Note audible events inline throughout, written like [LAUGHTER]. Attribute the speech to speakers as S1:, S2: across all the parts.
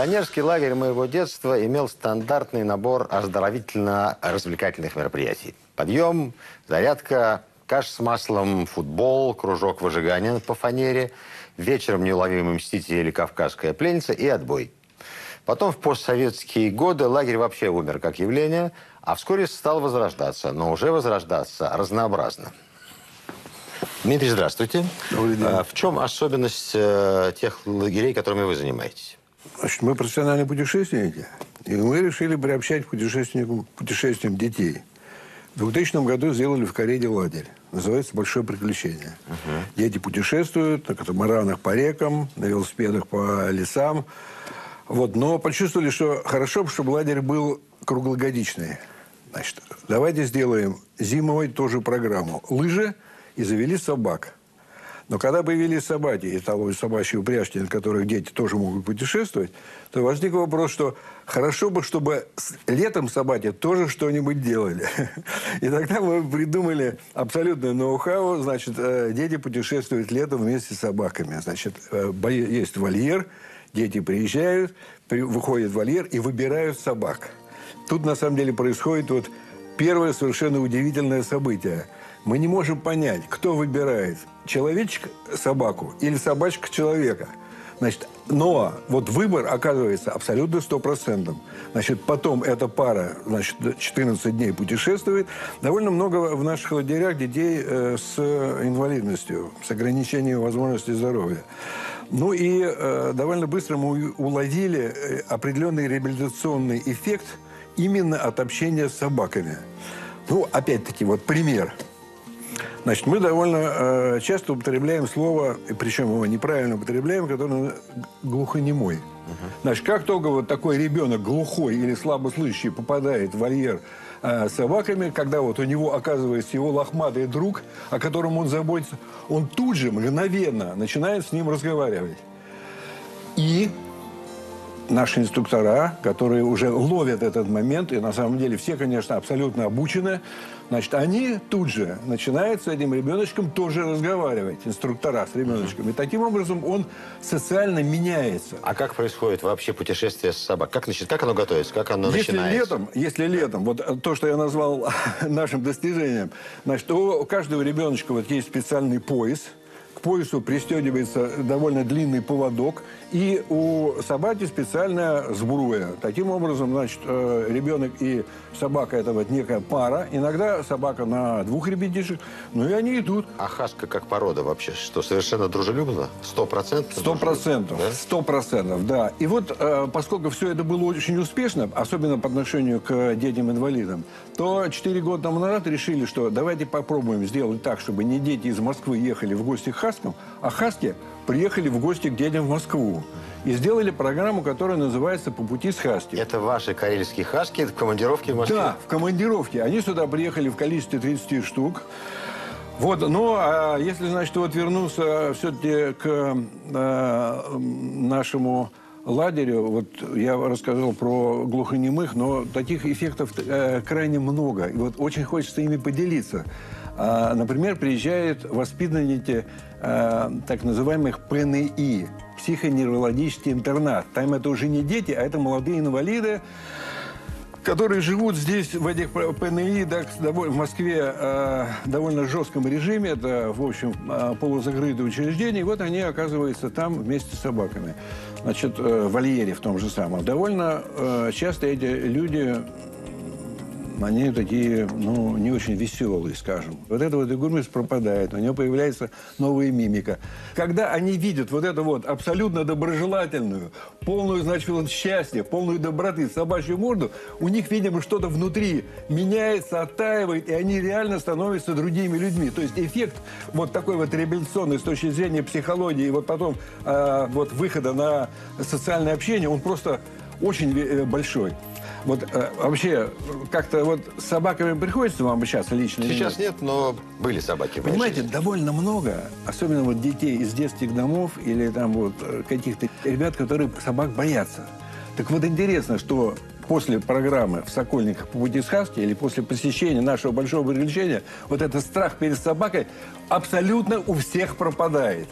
S1: Пионерский лагерь моего детства имел стандартный набор оздоровительно-развлекательных мероприятий. Подъем, зарядка, каша с маслом, футбол, кружок выжигания по фанере, вечером неуловимый мститель или кавказская пленница и отбой. Потом в постсоветские годы лагерь вообще умер как явление, а вскоре стал возрождаться, но уже возрождаться разнообразно. Дмитрий, здравствуйте.
S2: Добрый день.
S1: А в чем особенность э, тех лагерей, которыми вы занимаетесь?
S2: Значит, мы профессиональные путешественники, и мы решили приобщать к путешественникам, путешествиям детей. В 2000 году сделали в Кареде лагерь. Называется «Большое приключение». Дети путешествуют на катамаранах по рекам, на велосипедах по лесам. Вот, но почувствовали, что хорошо, бы, чтобы лагерь был круглогодичный. Значит, давайте сделаем зимой тоже программу. Лыжи и завели собак. Но когда появились собаки и того собачьи упряжки, на которых дети тоже могут путешествовать, то возник вопрос, что хорошо бы, чтобы летом собаки тоже что-нибудь делали. [LAUGHS] И тогда мы придумали абсолютное ноу-хау. Значит, э, дети путешествуют летом вместе с собаками. Значит, э, есть вольер, дети приезжают, при- выходят в вольер и выбирают собак. Тут, на самом деле, происходит вот первое совершенно удивительное событие. Мы не можем понять, кто выбирает, человечек собаку или собачка человека. Значит, но вот выбор оказывается абсолютно стопроцентным. Значит, потом эта пара, значит, 14 дней путешествует. Довольно много в наших лагерях детей э, с инвалидностью, с ограничением возможностей здоровья. Ну и э, довольно быстро мы уловили э, определенный реабилитационный эффект именно от общения с собаками. Ну, опять-таки, вот пример. Значит, мы довольно э, часто употребляем слово, причем его неправильно употребляем, которое глухонемой. Значит, как только вот такой ребенок глухой или слабослышащий попадает в вольер э, с собаками, когда вот у него оказывается его лохматый друг, о котором он заботится, он тут же мгновенно начинает с ним разговаривать. И наши инструктора, которые уже ловят этот момент, и на самом деле все, конечно, абсолютно обучены, значит, они тут же начинают с этим ребеночком тоже разговаривать, инструктора с ребеночком. И таким образом он социально меняется.
S1: А как происходит вообще путешествие с собак? Как, значит, как оно готовится? Как оно
S2: Если
S1: начинается?
S2: летом, если летом, вот э, то, что я назвал [LAUGHS] нашим достижением, значит, у каждого ребеночка вот есть специальный пояс, к поясу пристегивается довольно длинный поводок, и у собаки специальная сбруя. Таким образом, значит, э, ребенок и собака – это вот некая пара. Иногда собака на двух ребятишек, ну и они идут.
S1: А хаска как порода вообще? Что, совершенно дружелюбна? Сто процентов?
S2: Сто процентов. Сто процентов, да. И вот, э, поскольку все это было очень успешно, особенно по отношению к детям-инвалидам, то четыре года тому назад решили, что давайте попробуем сделать так, чтобы не дети из Москвы ехали в гости к хаскам, а хаски приехали в гости к детям в Москву. И сделали программу, которая называется «По пути с хаски».
S1: Это ваши карельские хаски в командировке в Москве?
S2: Да, в командировке. Они сюда приехали в количестве 30 штук. Вот, ну, а если, значит, вот вернуться все-таки к э, нашему лагерю, вот я рассказал про глухонемых, но таких эффектов э, крайне много. И вот очень хочется ими поделиться. А, например, приезжают воспитанники э, так называемых ПНИ, психоневрологический интернат. Там это уже не дети, а это молодые инвалиды, которые живут здесь, в этих ПНИ, да, в Москве э, довольно жестком режиме. Это, в общем, полузакрытое учреждение. И вот они оказываются там вместе с собаками. Значит, э, в вольере в том же самом. Довольно э, часто эти люди они такие, ну, не очень веселые, скажем. Вот эта вот игрумность пропадает, у него появляется новая мимика. Когда они видят вот эту вот абсолютно доброжелательную, полную, значит, вот счастья, полную доброты собачью морду, у них, видимо, что-то внутри меняется, оттаивает, и они реально становятся другими людьми. То есть эффект вот такой вот реабилитационный с точки зрения психологии, и вот потом э, вот выхода на социальное общение, он просто очень э, большой. Вот э, вообще, как-то вот с собаками приходится вам общаться лично?
S1: Сейчас нет, но были собаки.
S2: Понимаете,
S1: жизни.
S2: довольно много, особенно вот детей из детских домов или там вот э, каких-то ребят, которые собак боятся. Так вот интересно, что после программы в Сокольниках по пути или после посещения нашего большого приключения, вот этот страх перед собакой абсолютно у всех пропадает.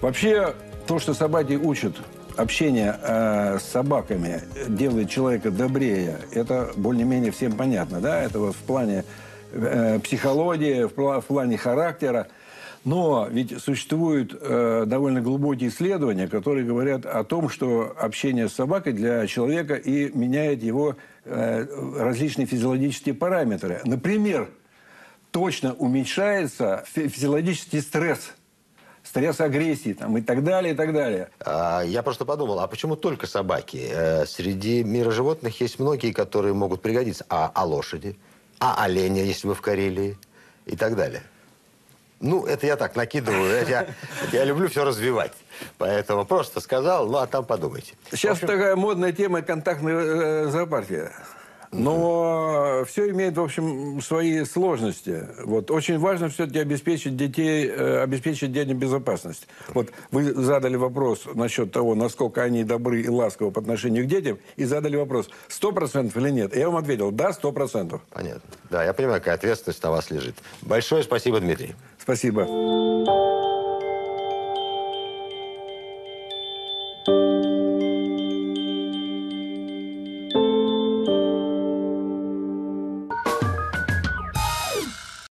S2: Вообще, то, что собаки учат общение э, с собаками делает человека добрее, это более-менее всем понятно, да? Это вот в плане э, психологии, в, пла- в плане характера. Но ведь существуют э, довольно глубокие исследования, которые говорят о том, что общение с собакой для человека и меняет его э, различные физиологические параметры. Например, точно уменьшается фи- физиологический стресс, стресс агрессии там, и так далее, и так далее.
S1: А, Я просто подумал, а почему только собаки? Э, Среди мира животных есть многие, которые могут пригодиться. А, а лошади? А оленя, если вы в Карелии? И так далее. Ну, это я так накидываю. Я, я люблю все развивать. Поэтому просто сказал, ну, а там подумайте.
S2: Сейчас такая модная тема контактной э, зоопарки. Но все имеет, в общем, свои сложности. Вот. Очень важно все-таки обеспечить детей, э, обеспечить детям безопасность. Вот вы задали вопрос насчет того, насколько они добры и ласковы по отношению к детям, и задали вопрос, сто процентов или нет. Я вам ответил, да, сто процентов.
S1: Понятно. Да, я понимаю, какая ответственность на вас лежит. Большое спасибо, Дмитрий.
S2: Спасибо.